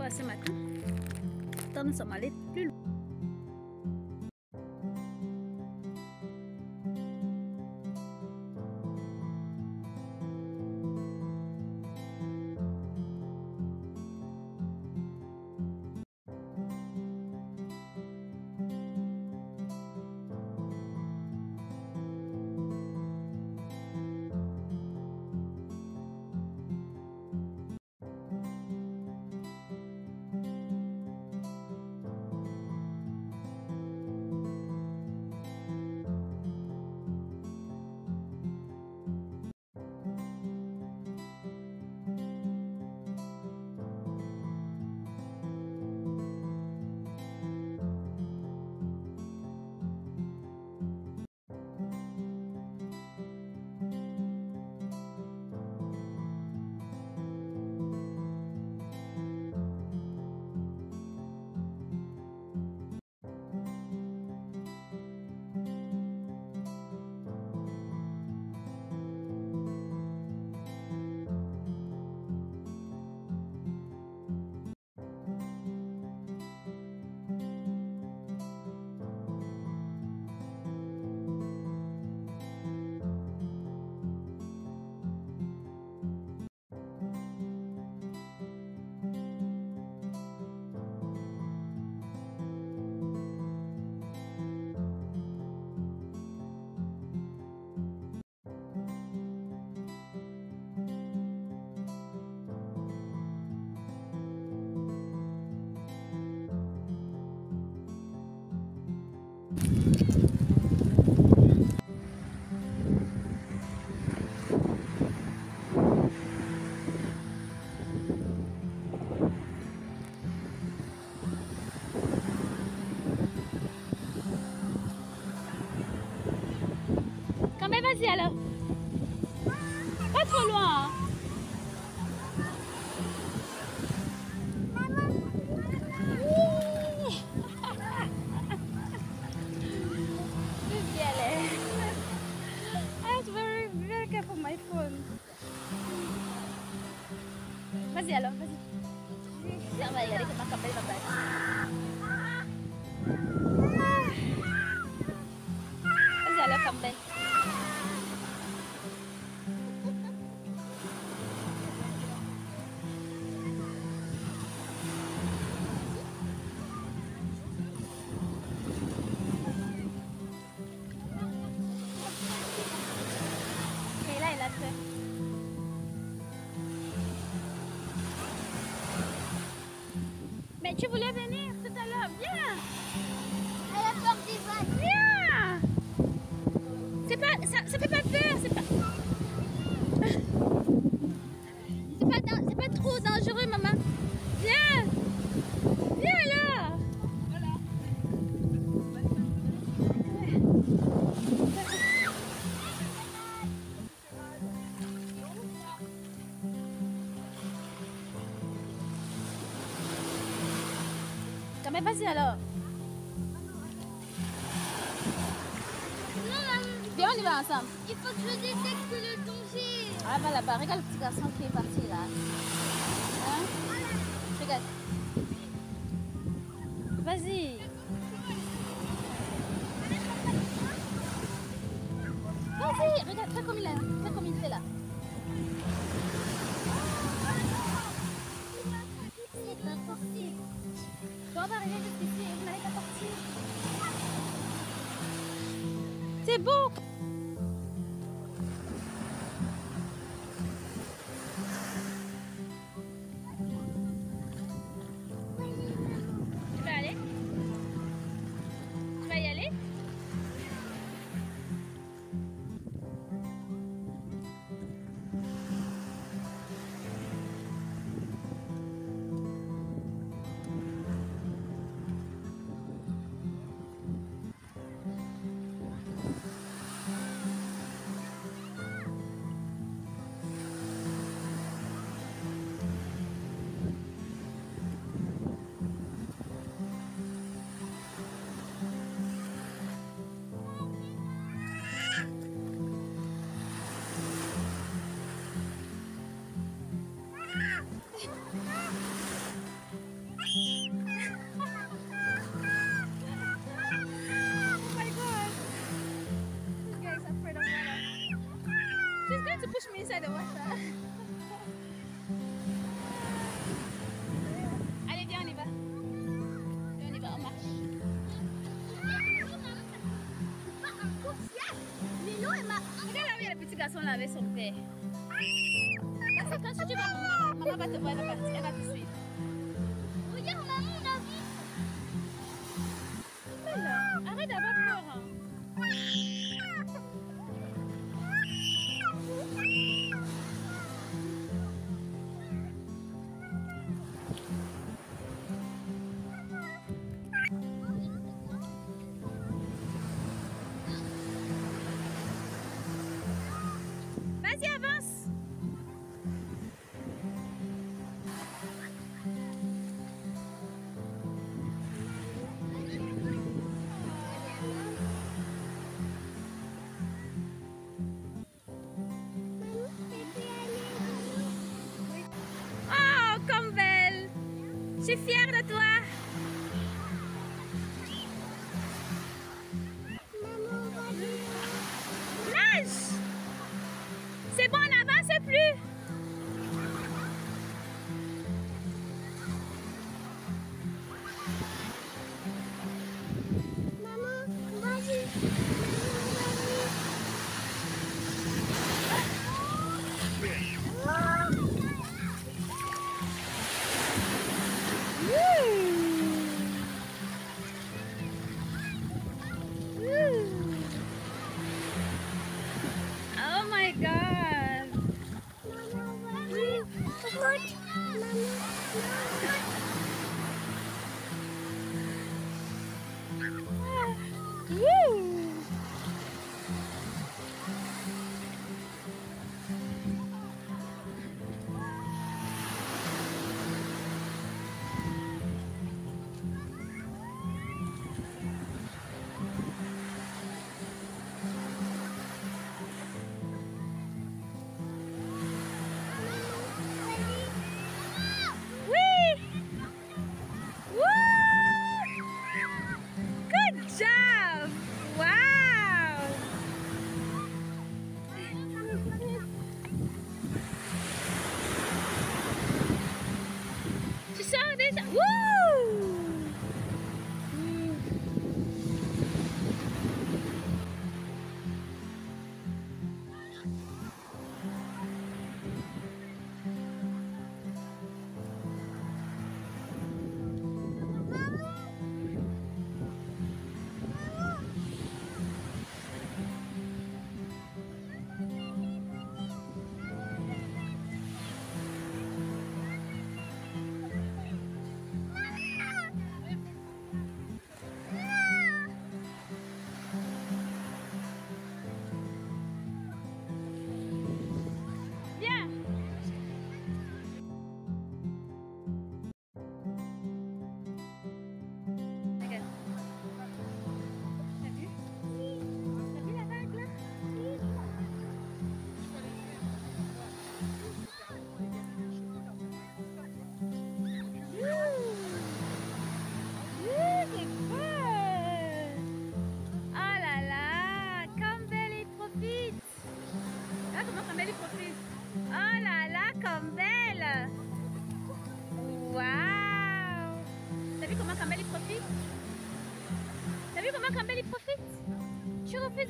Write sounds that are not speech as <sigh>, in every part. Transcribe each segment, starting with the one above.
voir ce matin. Tant nous sommes allés plus loin. hacia Tu voulais venir tout à l'heure, viens. À la porte des bateau Viens. C'est pas... Ça, ça fait pas peur, c'est pas... <laughs> C'est pas, pas trop dangereux commencer alors. Viens, on y va ensemble. Il faut que je détecte le danger. Ah, va là-bas. Regarde le petit garçon qui est parti là. Hein? Regarde. Vas-y. Vas-y, regarde, fais comme il fais comme il fait là. C'est beau. la vez solté. Mas quando eu tiver uma, uma vai ter boa na parte.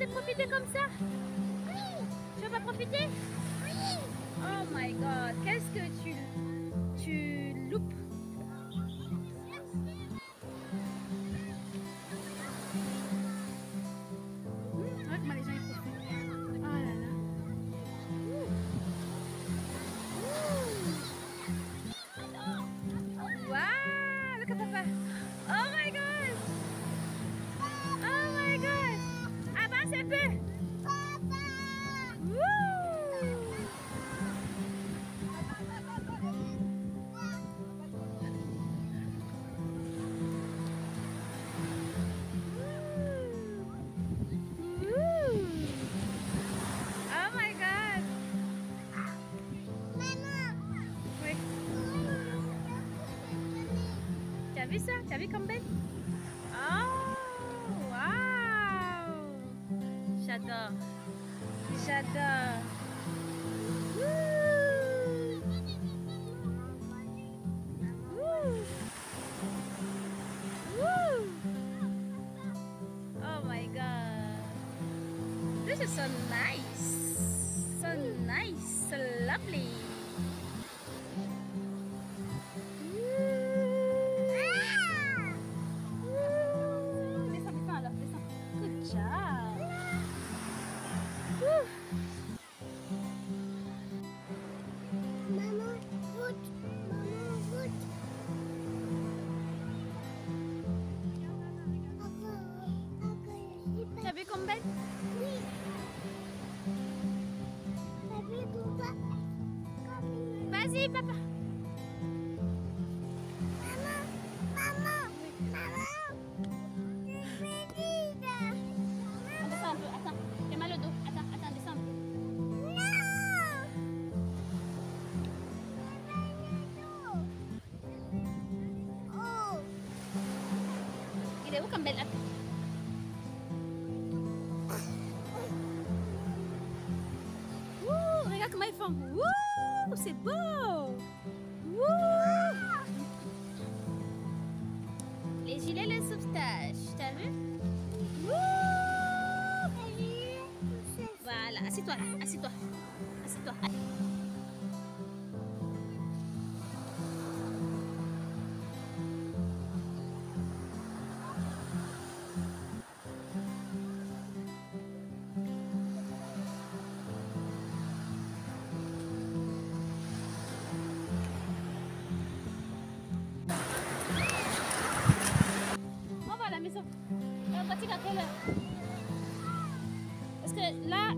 profiter comme ça Oui Tu vas pas profiter Oui. Oh my god, qu'est-ce que tu... tu... vu ça Tu as vu Campbell Oh, waouh J'adore. J'adore. Wouh. Wouh. Woo! Oh my god. This is so nice. Comme belle Attends. Wouh, regarde comment ils font. Wouh, c'est beau. Wouh. Les gilets, le sauvetage. T'as vu? Wouh. Voilà, assieds-toi assieds-toi. Assieds-toi. À quelle heure Parce que là,